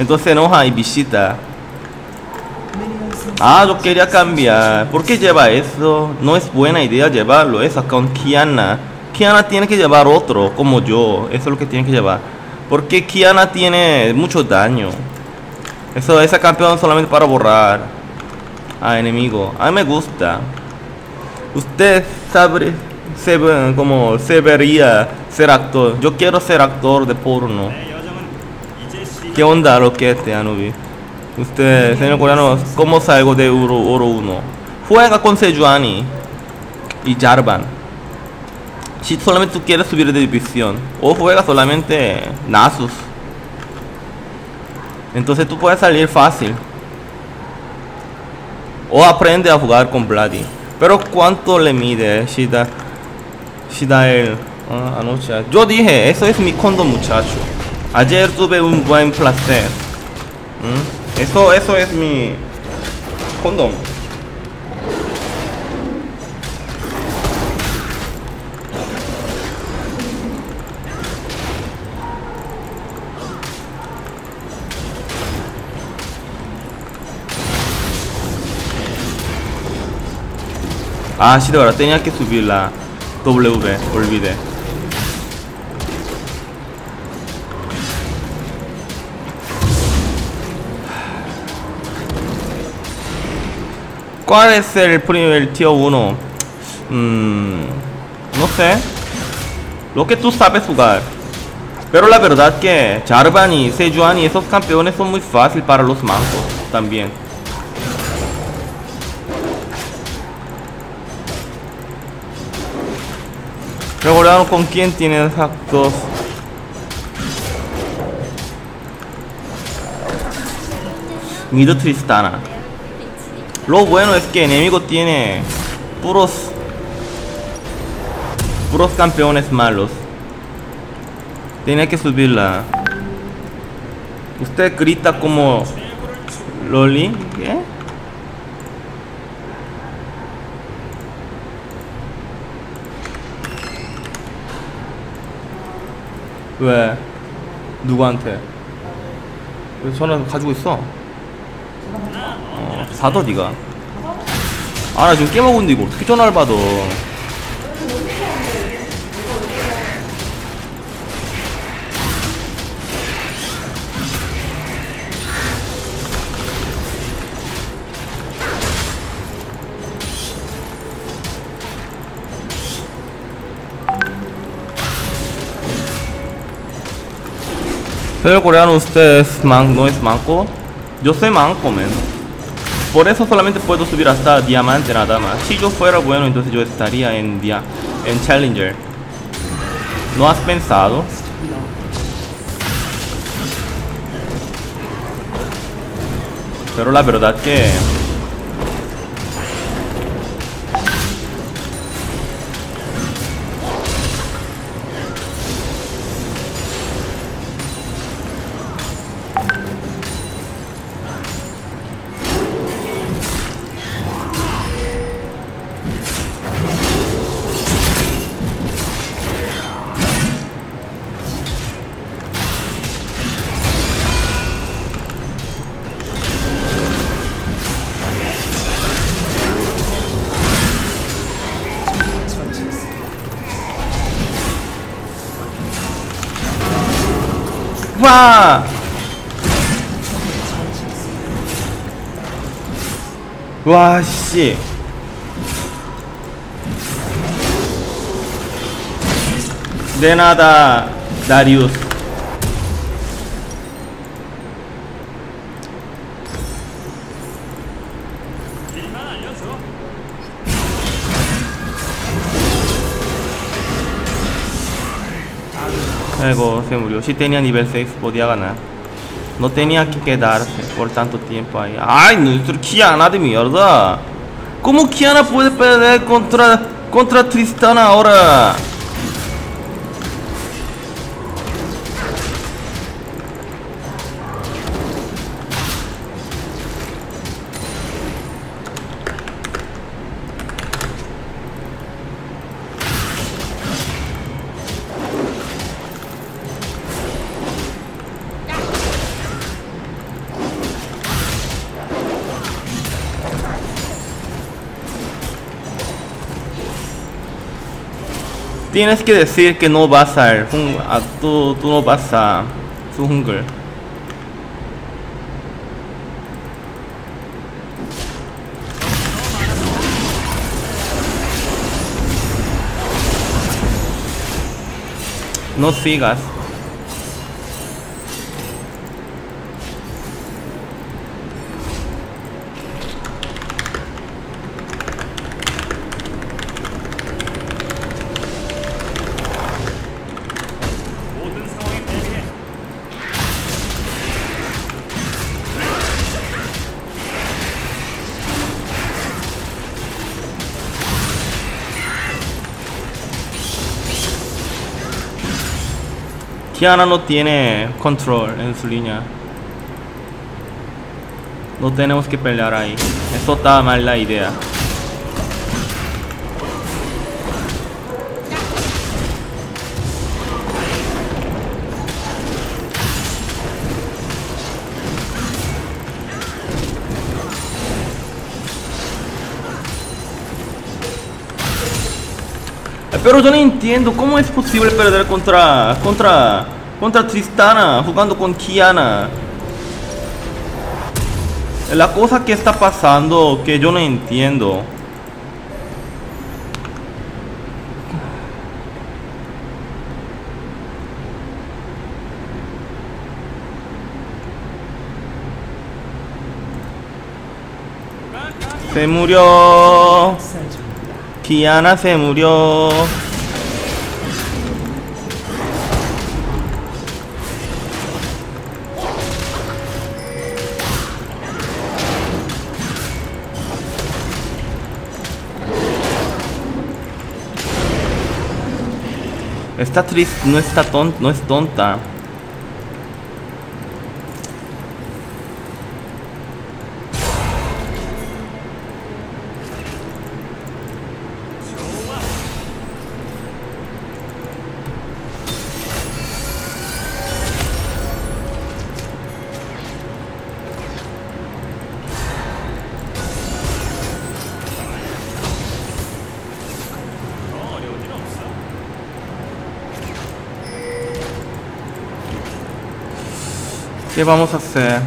Entonces se enoja y visita. Ah, yo quería cambiar. ¿Por qué lleva eso? No es buena idea llevarlo. Esa con Kiana. Kiana tiene que llevar otro, como yo. Eso es lo que tiene que llevar. Porque Kiana tiene mucho daño. Eso, ese campeón solamente para borrar a enemigo. A mí me gusta. Usted sabe, se, como se vería ser actor. Yo quiero ser actor de porno. ¿Qué onda lo que este Anubi? Usted, señor coreano, ¿cómo salgo de Oro, Oro 1? Juega con Sejuani y Jarvan. Si solamente tú quieres subir de división, o juega solamente Nasus. Entonces tú puedes salir fácil. O aprende a jugar con Vladi. Pero ¿cuánto le mide eh, Shida, Shidael ah, anoche? Yo dije, eso es mi condo muchacho. Ayer tuve un buen placer. ¿Mm? Eso, eso es mi condón. Ah, sí, de verdad, tenía que subir la W, olvidé. ¿Cuál es el primer tío 1? Mm, no sé. Lo que tú sabes jugar. Pero la verdad que Jarvan y Sejuani y esos campeones son muy fácil para los mancos también. Recordado con quién tiene esas dos. Mido Tristana. Lo bueno es que enemigo tiene puros puros campeones malos. Tiene que subirla. Usted grita como Loli, ¿qué? 왜? 누구한테? 왜 전화 가지고 있어? 어, 받아 니가 아 나 지금 깨먹고 있는데 이거 어떻게 전화를 받아 Pero coreano usted es man- no es manco. Yo soy manco, men. Por eso solamente puedo subir hasta diamante nada más. Si yo fuera bueno, entonces yo estaría en dia en challenger. ¿No has pensado? Pero la verdad que 와, 씨. 레나다 나리우스. 아이고 세무료 시 테니아 니벨 세이스 보디아가나 너 테니아 킥게 다 알았어. Por tanto tiempo ahí. ¡Ay, nuestro Kiana de mierda! ¿Cómo Kiana puede perder contra, contra Tristana ahora? Tienes que decir que no vas a a- tú, tú no vas a su hunger. No sigas. Kiana no tiene control en su línea. No tenemos que pelear ahí. Eso está mal la idea. Pero yo no entiendo cómo es posible perder contra contra contra Tristana jugando con Kiana. La cosa que está pasando que yo no entiendo. Se murió. Kiana se murió. Está triste, no está tonta, no es tonta. ¿Qué vamos a hacer?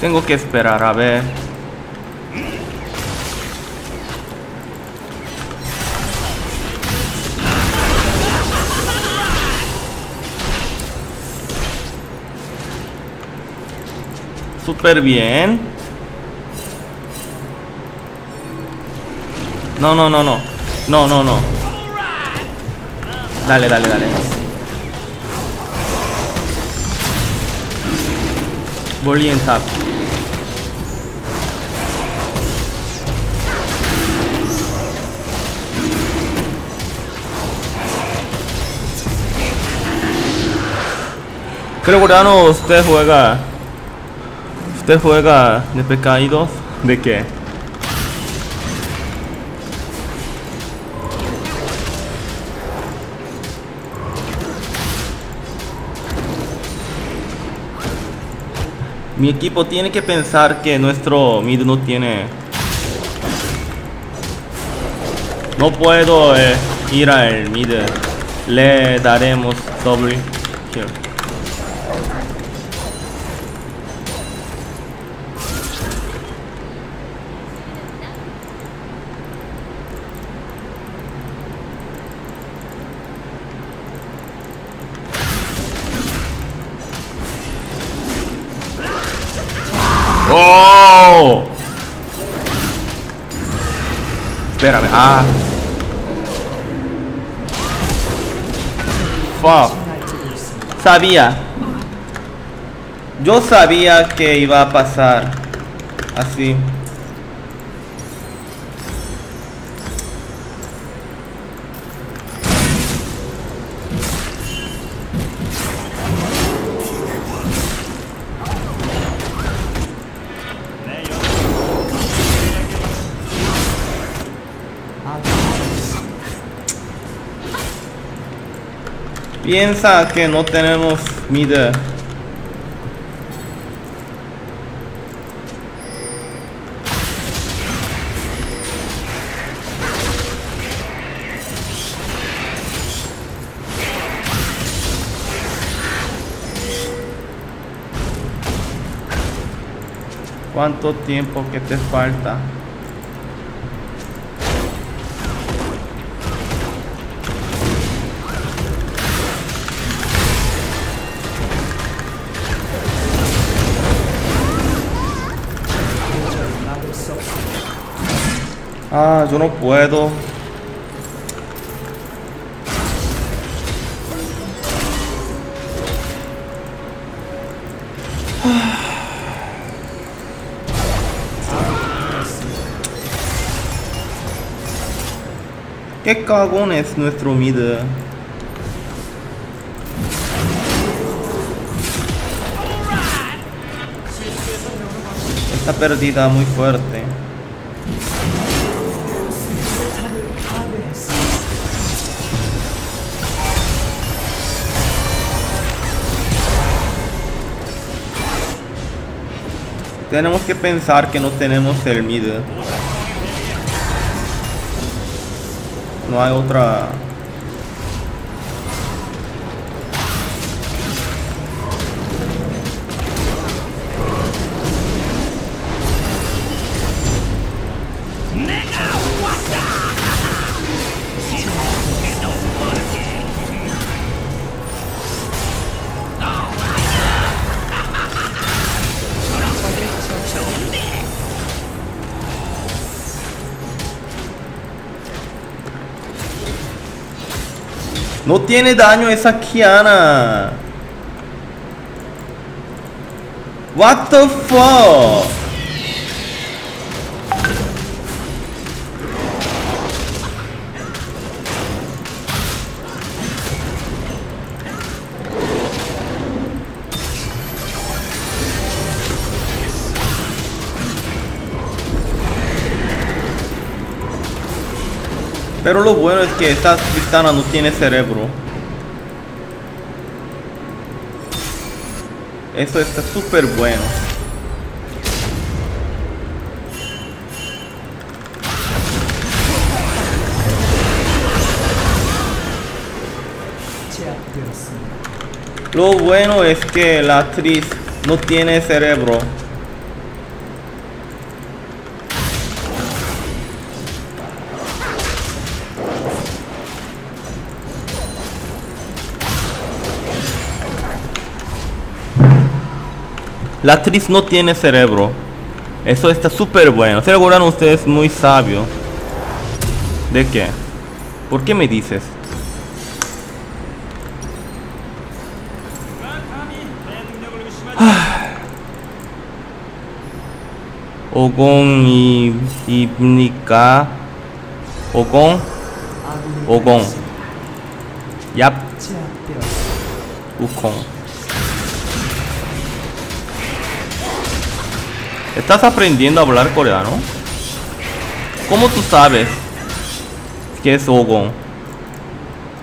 Tengo que esperar a ver. Súper bien. No, no, no, no. No, no, no. Dale, dale, dale. Bully en tap. Creo que no usted juega. Usted juega de pecaídos. ¿De qué? Mi equipo tiene que pensar que nuestro mid no tiene. No puedo eh, ir al mid. Le daremos doble Ah. Sabía. Yo sabía que iba a pasar así. Piensa que no tenemos mid. ¿Cuánto tiempo que te falta? Ah, yo no puedo. ¿Qué cagón es nuestro mid? Esta perdida muy fuerte. Tenemos que pensar que no tenemos el mid. No hay otra. No tiene daño esa Kiana. What the fuck? Pero lo bueno es que esta Tristana no tiene cerebro. Eso está súper bueno. Lo bueno es que la actriz no tiene cerebro. La actriz no tiene cerebro. Eso está súper bueno. Se aseguran ustedes muy sabio. ¿De qué? ¿Por qué me dices? Ogon y Ogon. Ogon. Yap. Ukon. ¿Estás aprendiendo a hablar coreano? ¿Cómo tú sabes que es Ogon?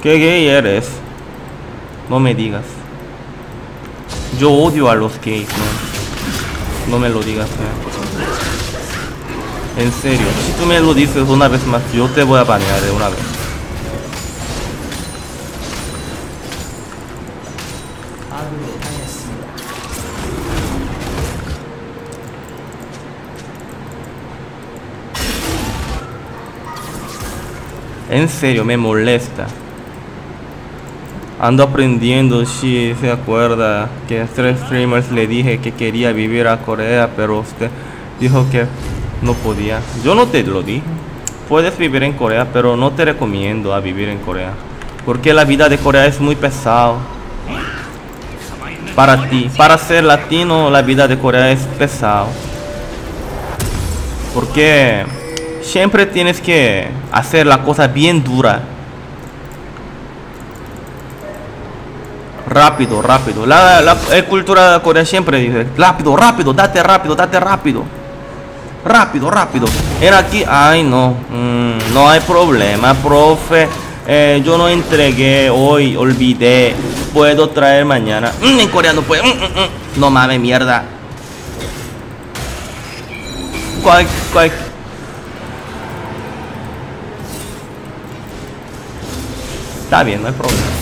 ¿Qué gay eres? No me digas. Yo odio a los gays, no. No me lo digas, eh. En serio, si tú me lo dices una vez más, yo te voy a banear de una vez. En serio, me molesta. Ando aprendiendo, si se acuerda que a tres streamers le dije que quería vivir a Corea, pero usted dijo que no podía. Yo no te lo dije. Puedes vivir en Corea, pero no te recomiendo a vivir en Corea. Porque la vida de Corea es muy pesado. Para ti, para ser latino, la vida de Corea es pesado. Porque siempre tienes que hacer la cosa bien dura. Rápido, rápido. La, la- la cultura coreana siempre dice, rápido, rápido, date rápido, date rápido. Rápido, rápido. Era aquí. Ay, no. Mm, no hay problema, profe. Eh, yo no entregué hoy, olvidé. Puedo traer mañana. Mm, en coreano puedo. Mm. No mames, mierda. ¿Cuál, cuál? Está bien, no hay problema.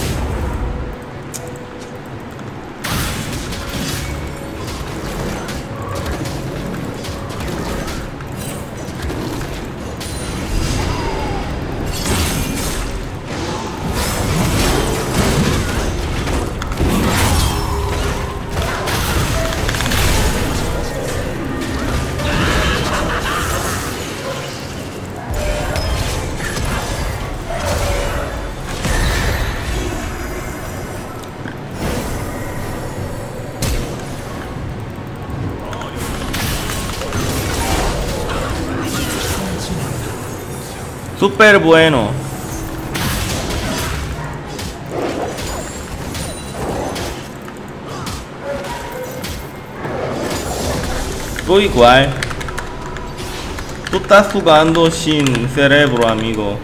Súper bueno. Tú igual. Tú estás jugando sin cerebro, amigo.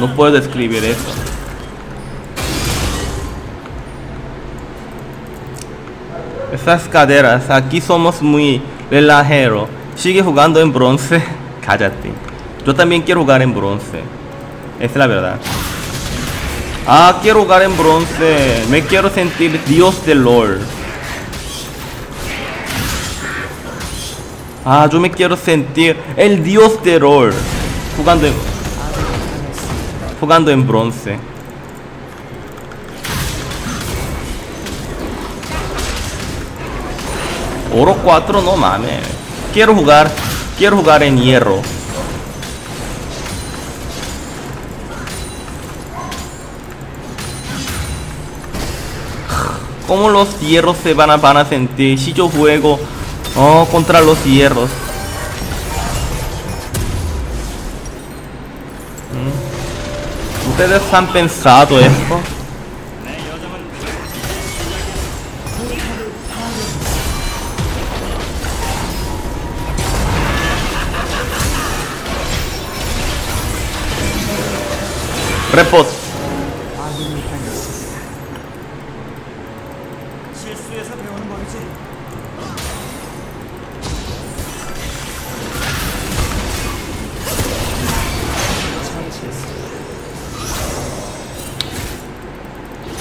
No puedo escribir eso. Esas caderas, aquí somos muy relajero. Sigue jugando en bronce. Cállate. Yo también quiero jugar en bronce. Es la verdad. Ah, quiero jugar en bronce. Me quiero sentir Dios del LOL. Ah, yo me quiero sentir el Dios de LOL. Jugando en, jugando en bronce. Oro 4, no mames. Quiero jugar, quiero jugar en hierro. ¿Cómo los hierros se van a, van a sentir si yo juego oh, contra los hierros? ¿Mm? ¿Ustedes han pensado esto? 레폿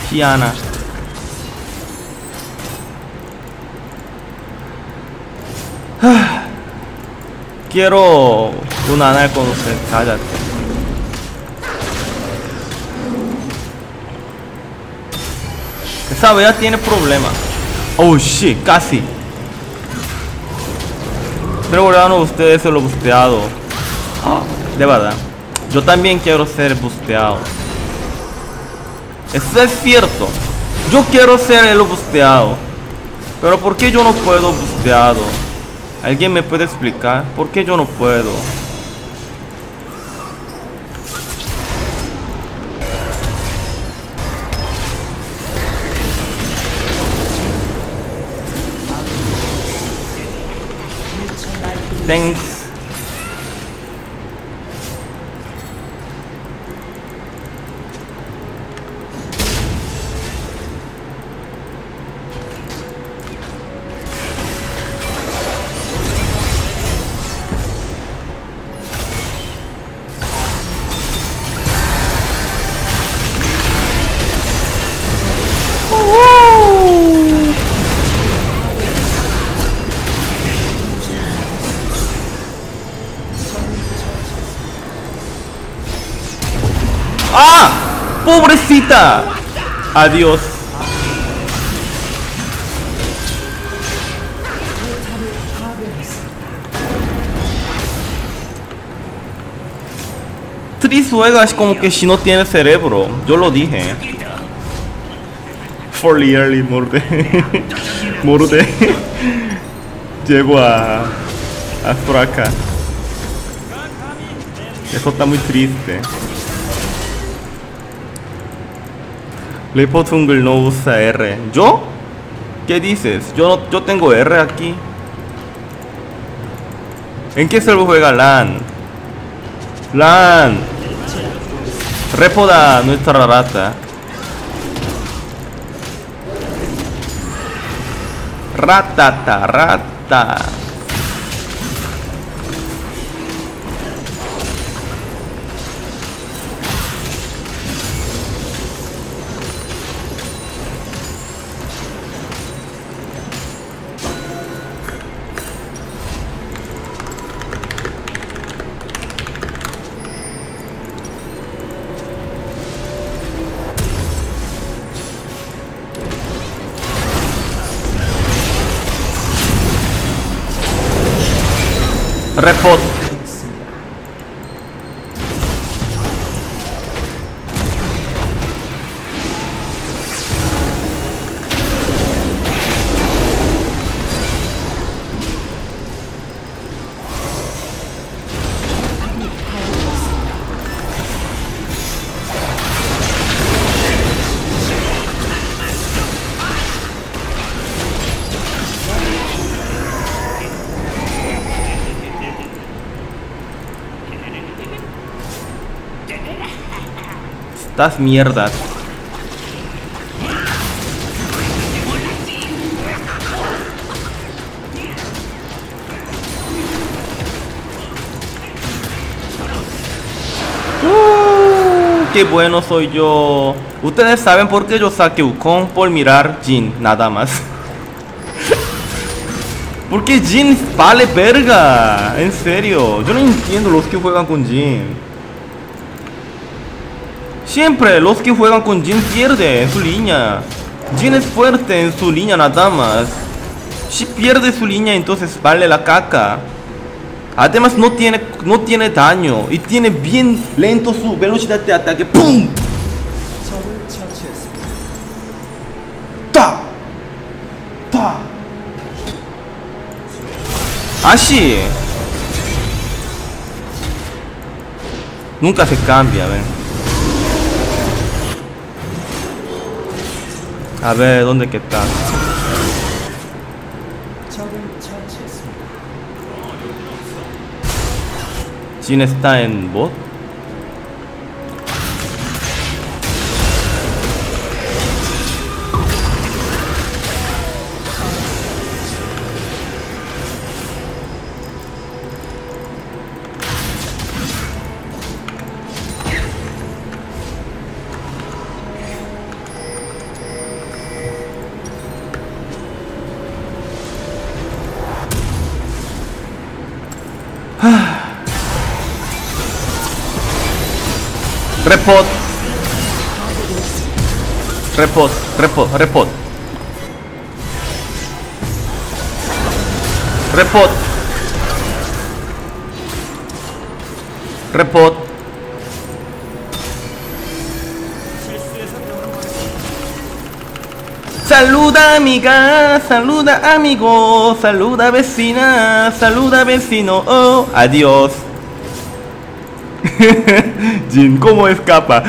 피아나. 깨로 문 안 할 거없어요 가자. Esa ya tiene problemas. Oh shit, casi. Pero bueno, ustedes lo busteado. Ah, De verdad. Yo también quiero ser busteado. Eso es cierto. Yo quiero ser el busteado. Pero ¿por qué yo no puedo busteado? ¿Alguien me puede explicar? ¿Por qué yo no puedo? thing ¡Pobrecita! Adiós. Tris juega como que si no tiene cerebro. Yo lo dije. For early morde. morde. Llego a. a Fraca. Eso está muy triste. Report Jungle no usa R. ¿Yo? ¿Qué dices? Yo, no- yo tengo R aquí. ¿En qué server juega LAN? LAN. Repoda nuestra rata. Ratata, rata. Repot. Estas mierdas. Uh, qué bueno soy yo. Ustedes saben por qué yo saqué Ukon por mirar Jin, nada más. Porque Jin vale verga. En serio. Yo no entiendo los que juegan con Jin. Siempre los que juegan con Jin pierden su línea. Jin es fuerte en su línea nada más. Si pierde su línea entonces vale la caca. Además no tiene, no tiene daño y tiene bien lento su velocidad de ataque. ¡Pum! ¡Ta! ¡Ta! Así. Nunca se cambia, ven. 아베 넌 됐겠다 지네스타인 못? Repot. Repot, repot, repot. Repot. Repot. Saluda amiga, saluda amigo, saluda vecina, saluda vecino, oh, adiós. Jin, ¿cómo escapa?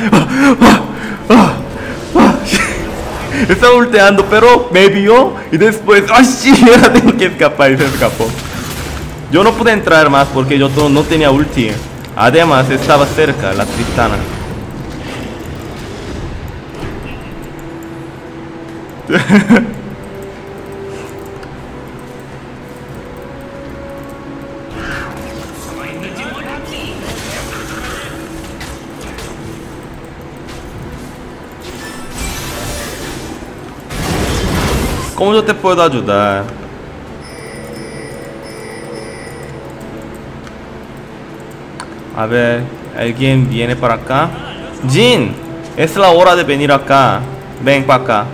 Está volteando, pero me vio y después, ¡ay, sí! Ahora que escapar y se escapó. Yo no pude entrar más porque yo no tenía ulti. Además, estaba cerca la Tristana. ¿Cómo yo te puedo ayudar? A ver, alguien viene para acá. Jin, es la hora de venir acá. Ven para acá.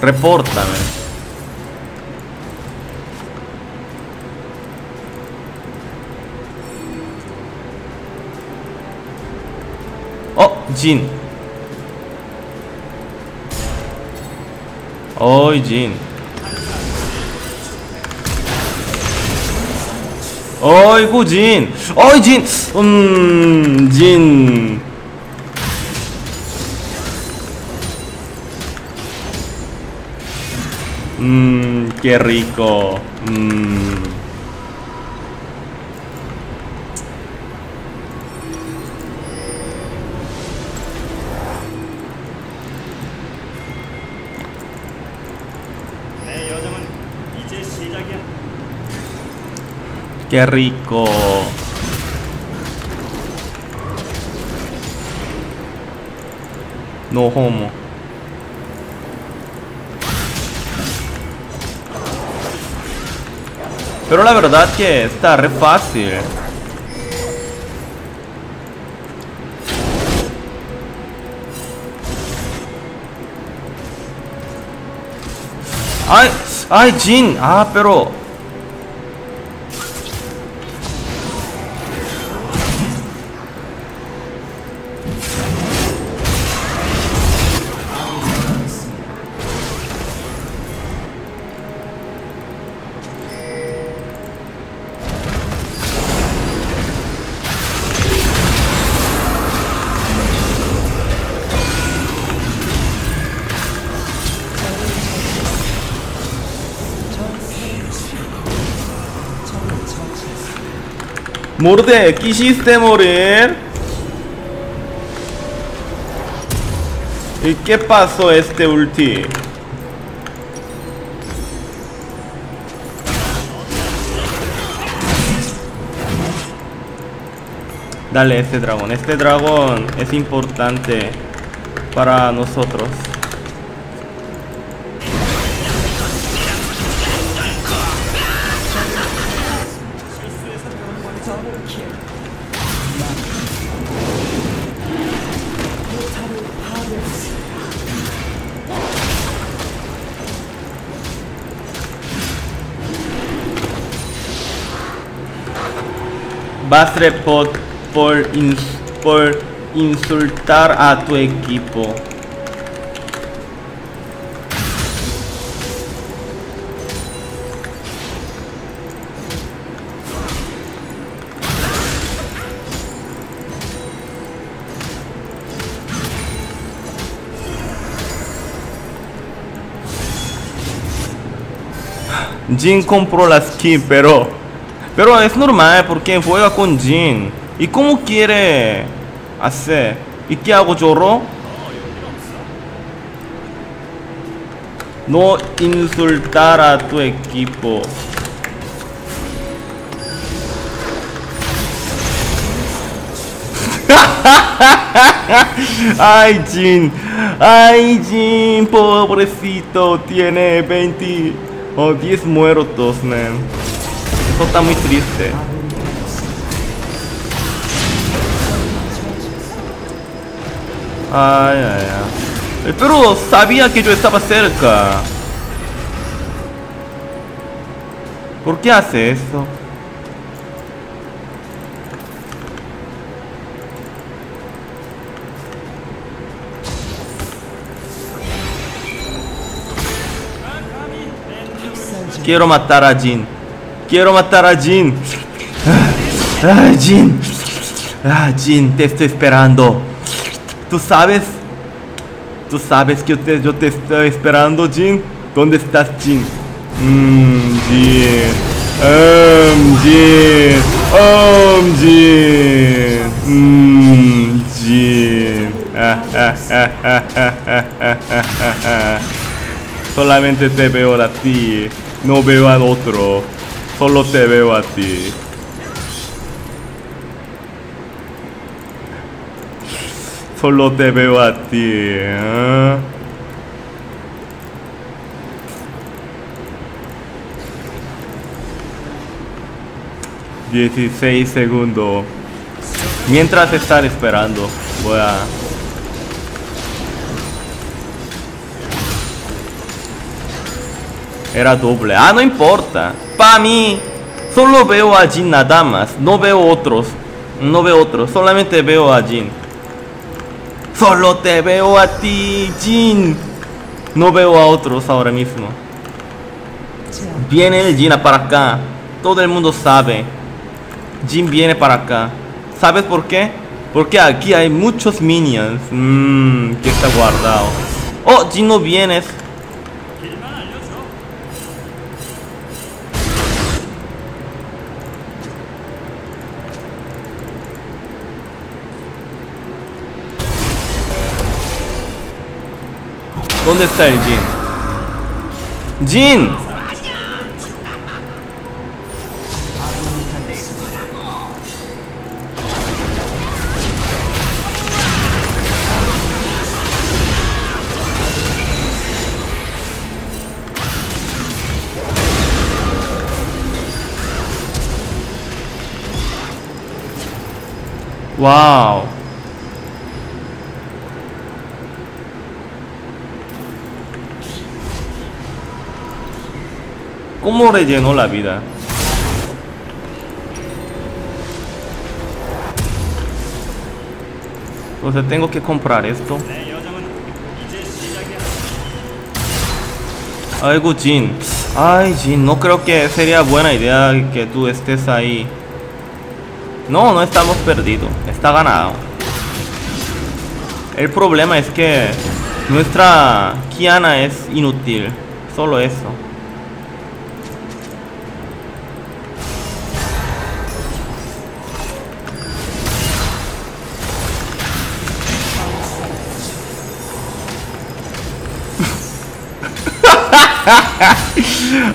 Repórtame. Oh, Jin. Oh, Jin. 어이구 진 어이 진음진 Mmm, qué rico. Mmm. Qué rico. No homo. Pero la verdad que está re fácil. Ay, ay, Jin. Ah, pero Morde, quisiste morir. ¿Y qué pasó este ulti? Dale este dragón. Este dragón es importante para nosotros. Vas repot por, ins- por insultar a tu equipo. Jin compró la skin, pero pero es normal porque juega con Jin. ¿Y cómo quiere hacer? ¿Y qué hago, Jorro? No insultar a tu equipo. Ay, Jin. Ay, Jin, pobrecito. Tiene 20 o 10 muertos, man. Eso está muy triste. Ay, ay, ay. Pero sabía que yo estaba cerca. ¿Por qué hace eso? Quiero matar a Jin. Quiero matar a Jin. Ah, ah, Jin. Ah, Jin, te estoy esperando. ¿Tú sabes? ¿Tú sabes que yo te, estoy esperando, Jin? ¿Dónde estás, Jin? Mmm, Jin. Um, Jin. Um, Jin. Mmm, Jin. Solamente te veo a ti. No veo al otro. Solo te veo a ti. Solo te veo a ti. ¿eh? Dieciséis segundos. Mientras estar esperando, voy a Era doble. Ah, no importa. Para mí, solo veo a Jin nada más. No veo otros. No veo otros. Solamente veo a Jin. Solo te veo a ti, Jin. No veo a otros ahora mismo. Viene el Jin para acá. Todo el mundo sabe. Jin viene para acá. ¿Sabes por qué? Porque aquí hay muchos minions. Mmm, que está guardado. Oh, Jin no vienes. ¿Dónde está el Jin? ¡Jin! ¡Wow! ¿Cómo rellenó la vida? Entonces tengo que comprar esto. Algo Jin. Ay, Jin, no creo que sería buena idea que tú estés ahí. No, no estamos perdidos. Está ganado. El problema es que nuestra Kiana es inútil. Solo eso.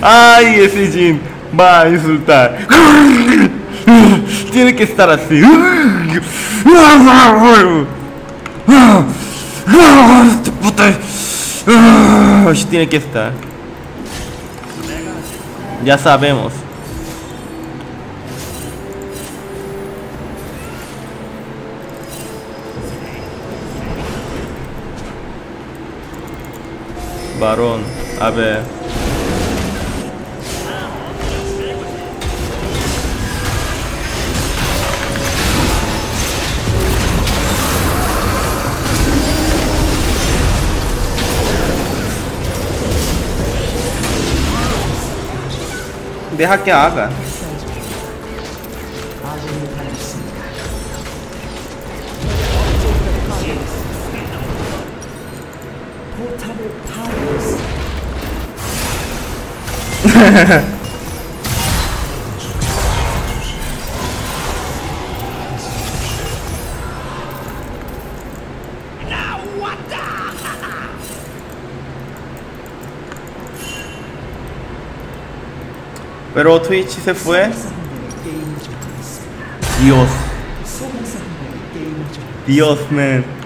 Ay, ese Jin va a insultar. Tiene que estar así. Tiene que estar. Ya sabemos. Varón, a ver. Deja que Pero Twitch se fue. 소방사분들의 게임을 좀 하겠습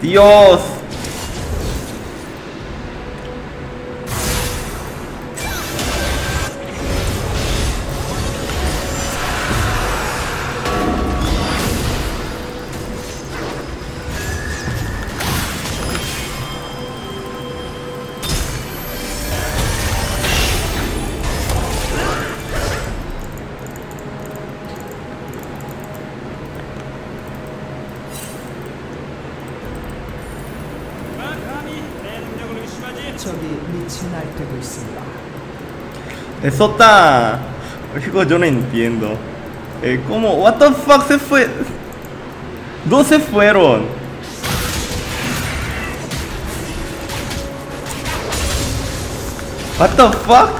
Dios. Eso está. Yo no entiendo. Eh, ¿Cómo? ¿What the fuck se fue? Dos se fueron. What the fuck?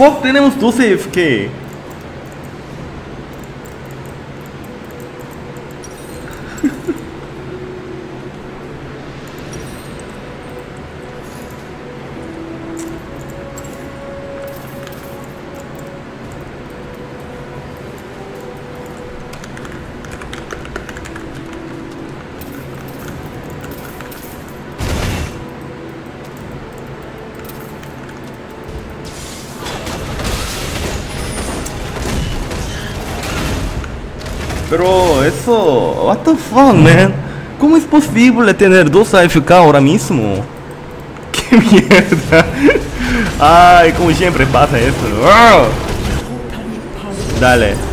What the fuck? Tenemos 12 FK. Bro, isso. What the fuck, man? Como é possível ter dois AFK agora mesmo? Que merda! Ai, como sempre passa isso. Dale.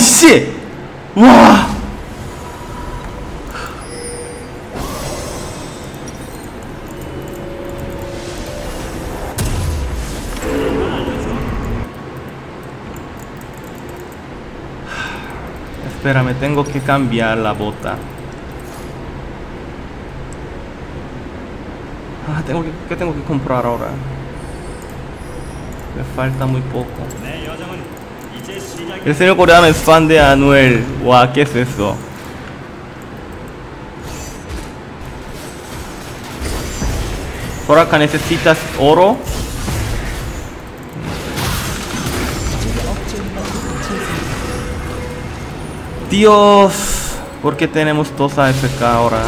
戏，哇！Espera, me tengo que cambiar la bota. Ah, tengo que, ¿qué tengo que comprar ahora? Me falta muy poco. El señor coreano es fan de Anuel. Guau, ¿qué es eso? Soraka, ¿necesitas oro? Dios, ¿por qué tenemos dos AFK ahora?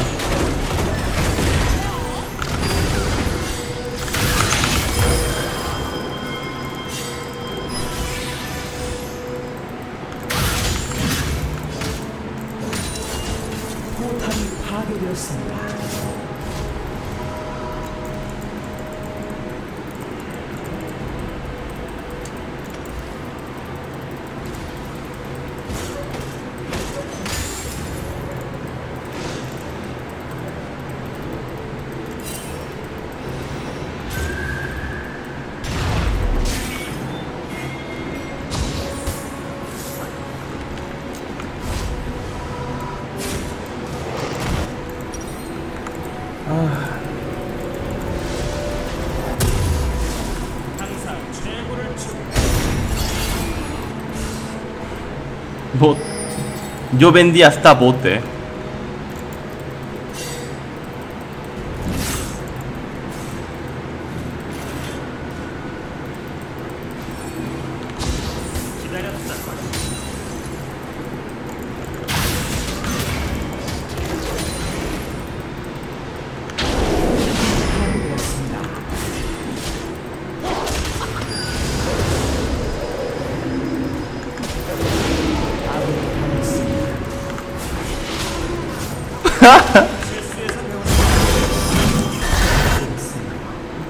Bot. Yo vendí hasta bote.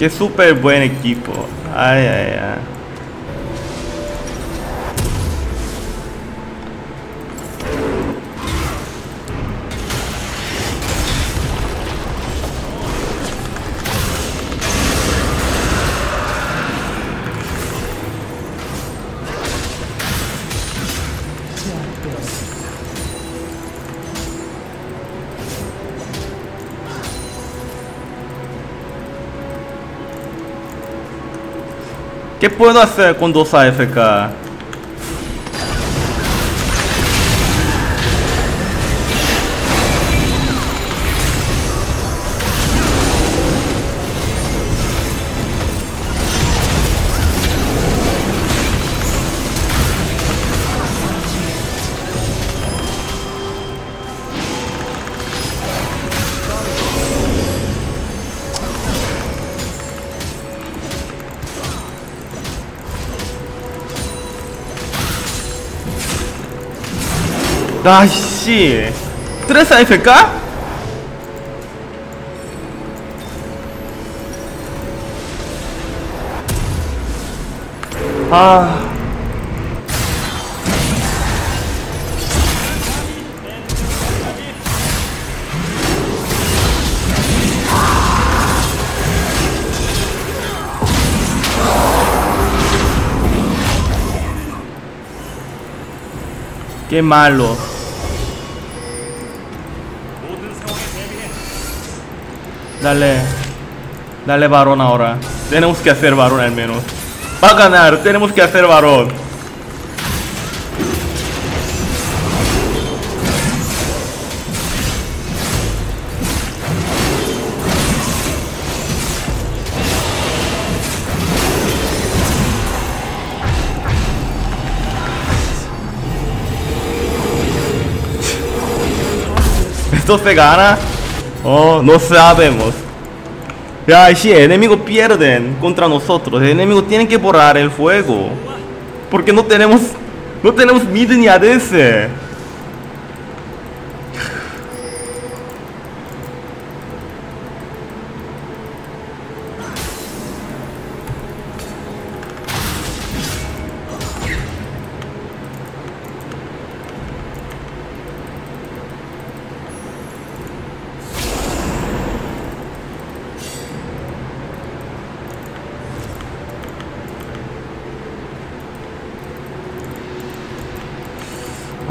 Qué súper buen equipo. Ay, ay, ay. ¿Qué puedo hacer con dos AFK? 나씨 스트레스 안 될까? 아 Qué malo. Dale. Dale varón ahora. Tenemos que hacer varón al menos. Va a ganar. Tenemos que hacer varón. ¿Esto se gana? Oh, no sabemos. Ya, si enemigos pierden contra nosotros, el enemigo tiene que borrar el fuego. Porque no tenemos. No tenemos mid ni.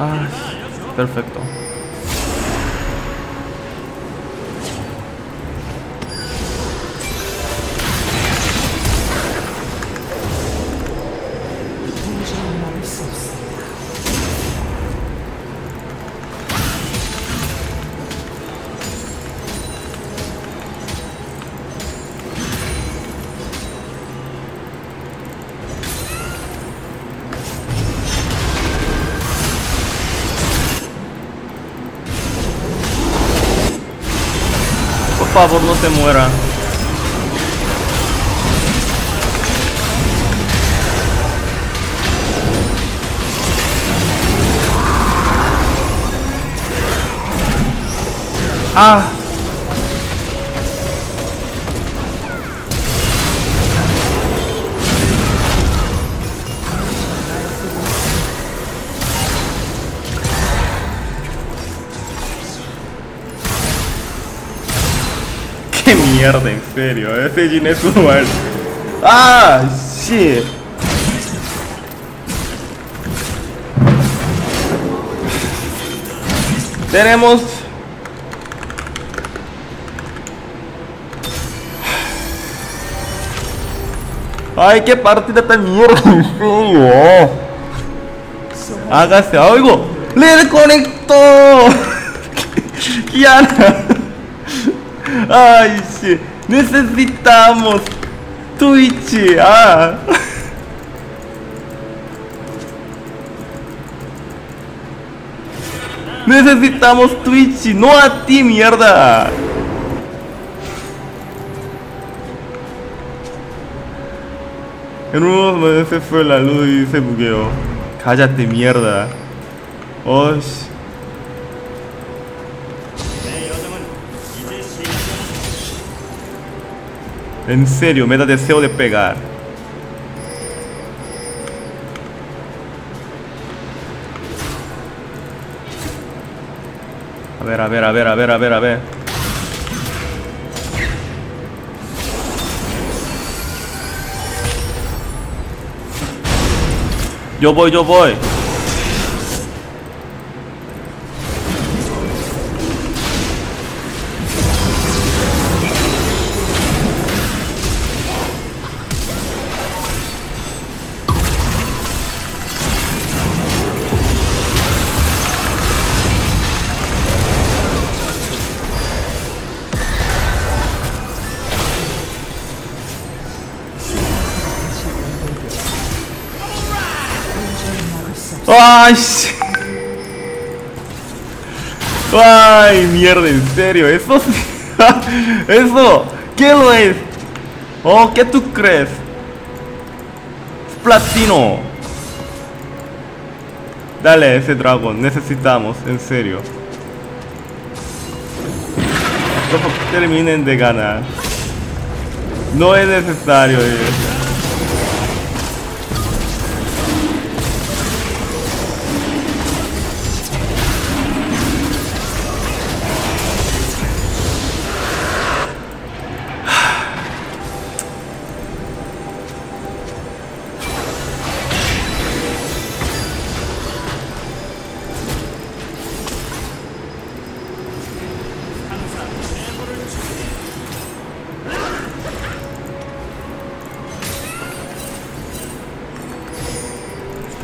Ah, perfecto. Favor, no se muera. Ah. Mierda, en serio. Ese Jin es. Ah, shit. Tenemos. Ay, qué partida tan mierda, en serio. Hágase algo. ¡Le conectó! Kiana. Ay, sí. Necesitamos Twitch. Ah. Necesitamos Twitch, no a ti, mierda. En unos se fue la luz y se bugueó. Cállate, mierda. Oh, En serio, me da deseo de pegar. A ver, a ver, a ver, a ver, a ver, a ver. Yo voy, yo voy. ¡Ay! sí. ¡Ay, mierda! En serio, eso sí. ¡Eso! ¿Qué lo es? ¿Oh, qué tú crees? Es platino. Dale ese dragón, necesitamos, en serio. Terminen de ganar. No es necesario.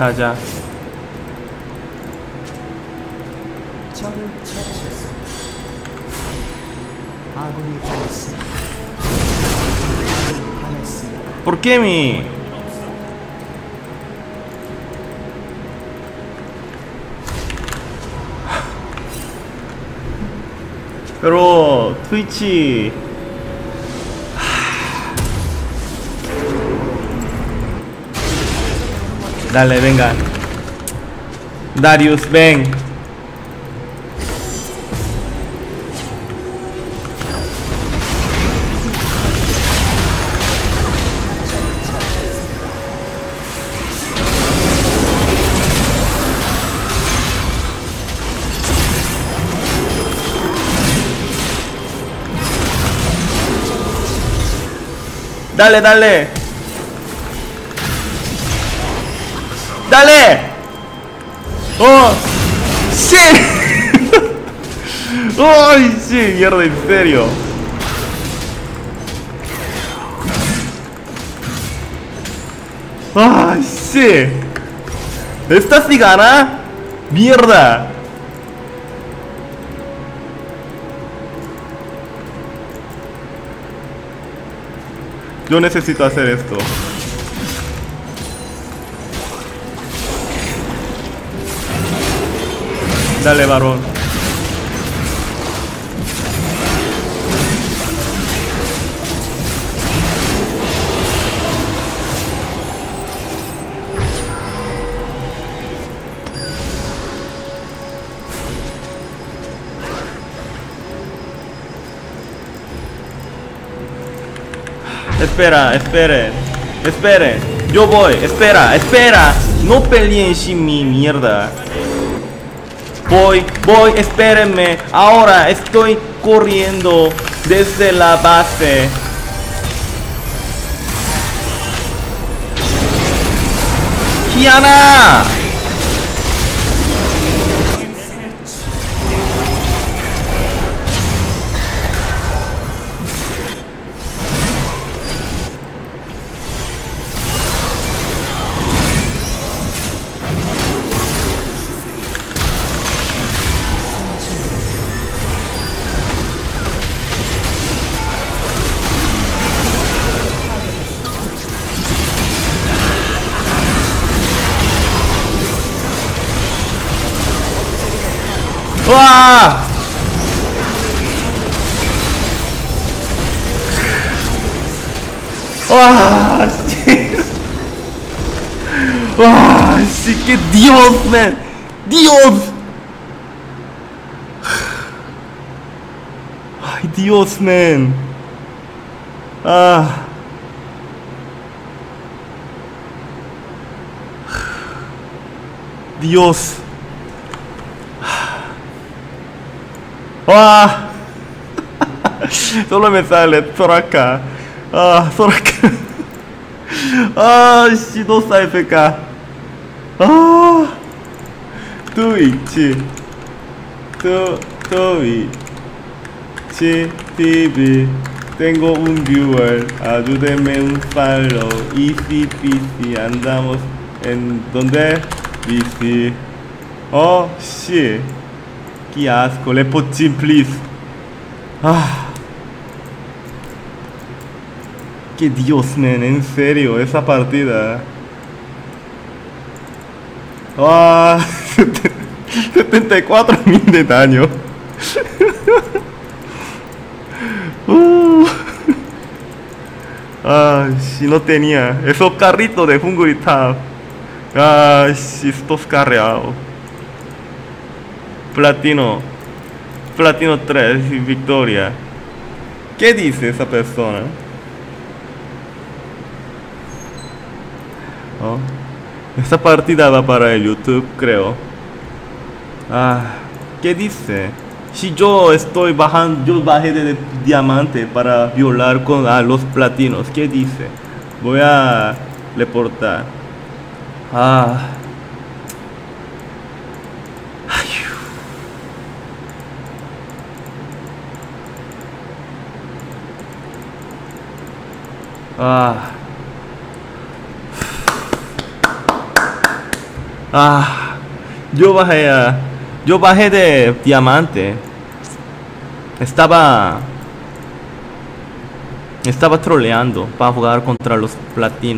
타자. 적을 처치했습니다. 아군이 당했습니다. 아군이 당했습니다. ¿Por qué mi? Pero Twitch Dale, venga. Darius, ven. Dale, dale. Dale. Oh. Sí. Ay, sí, mierda, en serio. Ay, sí. ¿Esta sí gana? Mierda. Yo necesito hacer esto. Dale, varón. Espera, esperen, esperen. Yo voy, espera, espera. No peleen sin mi mierda. Voy, voy, espérenme. Ahora estoy corriendo desde la base. Kiana. 와, 씨, que Dios, man. Dios. Ay, Dios, man. Ah. Dios. 와 solo me sale Soraka ah Soraka 아씨 no sabe pecar ah. Twitch tu Twitch TV tengo un viewer. Ayúdeme un follow. Easy peasy. Andamos en donde bici. Oh shit. Qué asco, Lepochín, please. Ah. Qué Dios, men, en serio, esa partida. Ah, 74 mil de daño. Uh. Ah, si no tenía. Esos carritos de Hungry Tap. Ah, si estos carreados. Platino. Platino 3 y victoria. ¿Qué dice esa persona? Oh. Esta partida va para el YouTube, creo. Ah, ¿qué dice? Si yo estoy bajando, yo bajé de diamante para violar con los platinos, ¿qué dice? Voy a reportar. Ah. Ah. Ah, yo bajé yo bajé de diamante. Estaba estaba troleando para jugar contra los platinos.